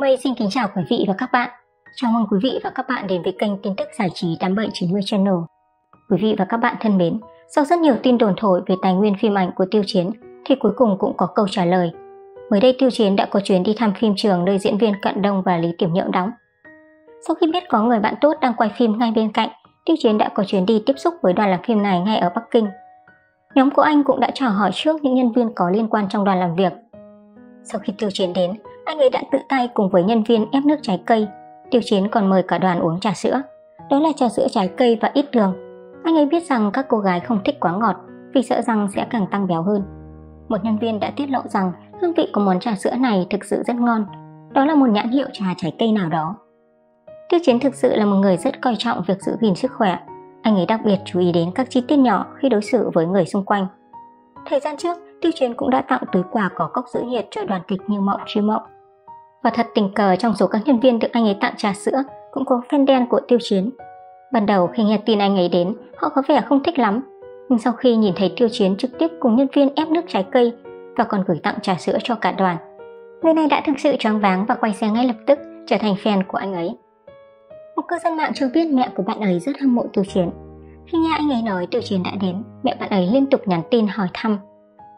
Mây xin kính chào quý vị và các bạn. Chào mừng quý vị và các bạn đến với kênh tin tức giải trí 8790 Channel. Quý vị và các bạn thân mến, sau rất nhiều tin đồn thổi về tài nguyên phim ảnh của Tiêu Chiến thì cuối cùng cũng có câu trả lời. Mới đây Tiêu Chiến đã có chuyến đi thăm phim trường nơi diễn viên Cận Đông và Lý Tiểu Nhượng đóng. Sau khi biết có người bạn tốt đang quay phim ngay bên cạnh, Tiêu Chiến đã có chuyến đi tiếp xúc với đoàn làm phim này ngay ở Bắc Kinh. Nhóm của anh cũng đã chào hỏi trước những nhân viên có liên quan trong đoàn làm việc. Sau khi Tiêu Chiến đến, anh ấy đã tự tay cùng với nhân viên ép nước trái cây. Tiêu Chiến còn mời cả đoàn uống trà sữa. Đó là trà sữa trái cây và ít đường. Anh ấy biết rằng các cô gái không thích quá ngọt vì sợ rằng sẽ càng tăng béo hơn. Một nhân viên đã tiết lộ rằng hương vị của món trà sữa này thực sự rất ngon. Đó là một nhãn hiệu trà trái cây nào đó. Tiêu Chiến thực sự là một người rất coi trọng việc giữ gìn sức khỏe. Anh ấy đặc biệt chú ý đến các chi tiết nhỏ khi đối xử với người xung quanh. Thời gian trước, Tiêu Chiến cũng đã tặng túi quà có cốc giữ nhiệt cho đoàn kịch Như Mộng Truy Mộng. Và thật tình cờ trong số các nhân viên được anh ấy tặng trà sữa cũng có fan đen của Tiêu Chiến. Ban đầu khi nghe tin anh ấy đến, họ có vẻ không thích lắm. Nhưng sau khi nhìn thấy Tiêu Chiến trực tiếp cùng nhân viên ép nước trái cây và còn gửi tặng trà sữa cho cả đoàn, người này đã thực sự choáng váng và quay xe ngay lập tức trở thành fan của anh ấy. Một cư dân mạng cho biết mẹ của bạn ấy rất hâm mộ Tiêu Chiến. Khi nghe anh ấy nói Tiêu Chiến đã đến, mẹ bạn ấy liên tục nhắn tin hỏi thăm.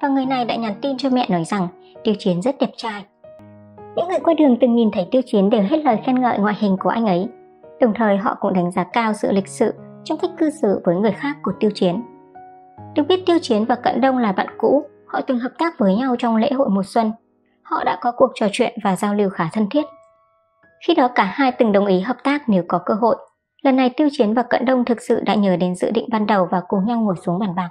Và người này đã nhắn tin cho mẹ nói rằng Tiêu Chiến rất đẹp trai những người qua đường từng nhìn thấy Tiêu Chiến đều hết lời khen ngợi ngoại hình của anh ấy. Đồng thời họ cũng đánh giá cao sự lịch sự trong cách cư xử với người khác của Tiêu Chiến. Được biết Tiêu Chiến và Cận Đông là bạn cũ, họ từng hợp tác với nhau trong lễ hội mùa xuân. Họ đã có cuộc trò chuyện và giao lưu khá thân thiết. Khi đó cả hai từng đồng ý hợp tác nếu có cơ hội. Lần này Tiêu Chiến và Cận Đông thực sự đã nhớ đến dự định ban đầu và cùng nhau ngồi xuống bàn bạc.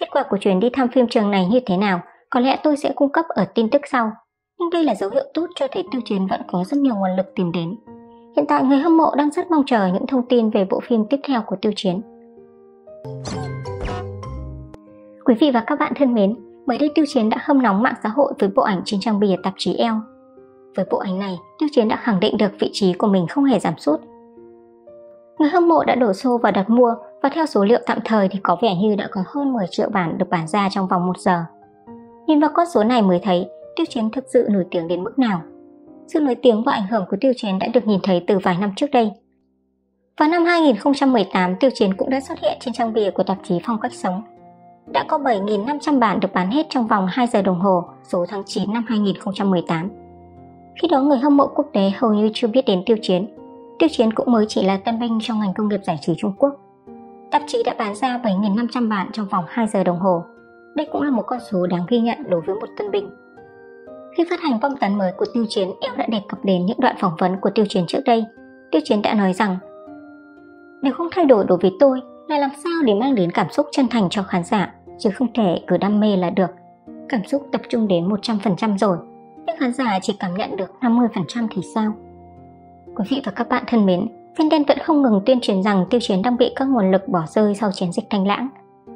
Kết quả của chuyến đi thăm phim trường này như thế nào, có lẽ tôi sẽ cung cấp ở tin tức sau nhưng đây là dấu hiệu tốt cho thấy Tiêu Chiến vẫn có rất nhiều nguồn lực tìm đến. Hiện tại người hâm mộ đang rất mong chờ những thông tin về bộ phim tiếp theo của Tiêu Chiến. Quý vị và các bạn thân mến, mới đây Tiêu Chiến đã hâm nóng mạng xã hội với bộ ảnh trên trang bìa tạp chí Elle. Với bộ ảnh này, Tiêu Chiến đã khẳng định được vị trí của mình không hề giảm sút. Người hâm mộ đã đổ xô vào đặt mua và theo số liệu tạm thời thì có vẻ như đã có hơn 10 triệu bản được bán ra trong vòng 1 giờ. Nhìn vào con số này mới thấy Tiêu Chiến thực sự nổi tiếng đến mức nào. Sự nổi tiếng và ảnh hưởng của Tiêu Chiến đã được nhìn thấy từ vài năm trước đây. Vào năm 2018, Tiêu Chiến cũng đã xuất hiện trên trang bìa của tạp chí Phong cách sống. Đã có 7.500 bản được bán hết trong vòng 2 giờ đồng hồ số tháng 9 năm 2018. Khi đó người hâm mộ quốc tế hầu như chưa biết đến Tiêu Chiến. Tiêu Chiến cũng mới chỉ là tân binh trong ngành công nghiệp giải trí Trung Quốc. Tạp chí đã bán ra 7.500 bản trong vòng 2 giờ đồng hồ. Đây cũng là một con số đáng ghi nhận đối với một tân binh. Khi phát hành bom tấn mới của Tiêu Chiến, em đã đề cập đến những đoạn phỏng vấn của Tiêu Chiến trước đây. Tiêu Chiến đã nói rằng nếu không thay đổi đối với tôi là làm sao để mang đến cảm xúc chân thành cho khán giả, chứ không thể cứ đam mê là được. Cảm xúc tập trung đến 100% rồi, nhưng khán giả chỉ cảm nhận được 50% thì sao? Quý vị và các bạn thân mến, fan đen vẫn không ngừng tuyên truyền rằng Tiêu Chiến đang bị các nguồn lực bỏ rơi sau chiến dịch thanh lãng.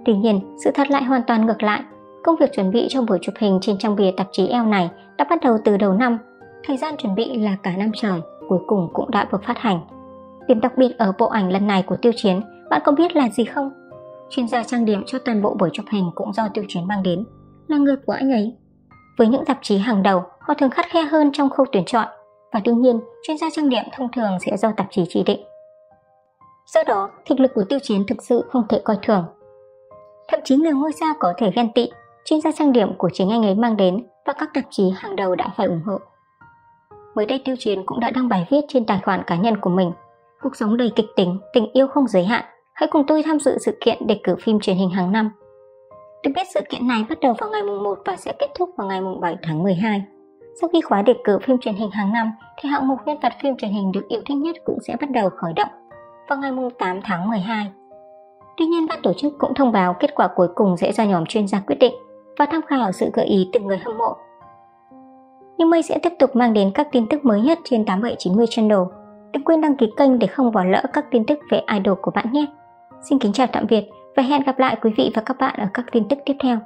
Tuy nhiên, sự thật lại hoàn toàn ngược lại. Công việc chuẩn bị cho buổi chụp hình trên trang bìa tạp chí Elle này đã bắt đầu từ đầu năm. Thời gian chuẩn bị là cả năm trời, cuối cùng cũng đã được phát hành. Điểm đặc biệt ở bộ ảnh lần này của Tiêu Chiến, bạn có biết là gì không? Chuyên gia trang điểm cho toàn bộ buổi chụp hình cũng do Tiêu Chiến mang đến, là người của anh ấy. Với những tạp chí hàng đầu, họ thường khắt khe hơn trong khâu tuyển chọn, và đương nhiên, chuyên gia trang điểm thông thường sẽ do tạp chí chỉ định. Do đó, thực lực của Tiêu Chiến thực sự không thể coi thường. Thậm chí người ngôi sao có thể ghen tị chuyên gia trang điểm của chính anh ấy mang đến và các tạp chí hàng đầu đã phải ủng hộ. Mới đây Tiêu Chiến cũng đã đăng bài viết trên tài khoản cá nhân của mình. Cuộc sống đầy kịch tính, tình yêu không giới hạn. Hãy cùng tôi tham dự sự kiện đề cử phim truyền hình hàng năm. Được biết sự kiện này bắt đầu vào ngày mùng 1 và sẽ kết thúc vào ngày mùng 7 tháng 12 Sau khi khóa đề cử phim truyền hình hàng năm thì hạng mục nhân vật phim truyền hình được yêu thích nhất cũng sẽ bắt đầu khởi động vào ngày mùng 8 tháng 12 Tuy nhiên ban tổ chức cũng thông báo kết quả cuối cùng sẽ do nhóm chuyên gia quyết định và tham khảo sự gợi ý từ người hâm mộ. Nhưng Mây sẽ tiếp tục mang đến các tin tức mới nhất trên 8790 Channel. Đừng quên đăng ký kênh để không bỏ lỡ các tin tức về idol của bạn nhé. Xin kính chào tạm biệt và hẹn gặp lại quý vị và các bạn ở các tin tức tiếp theo.